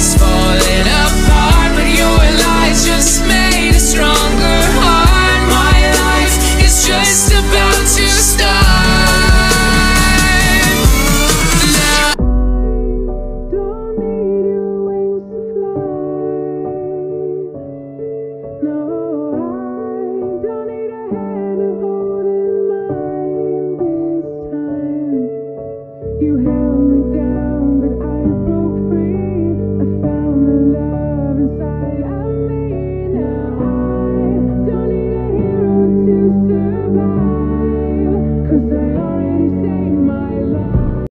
asphalt. Cause I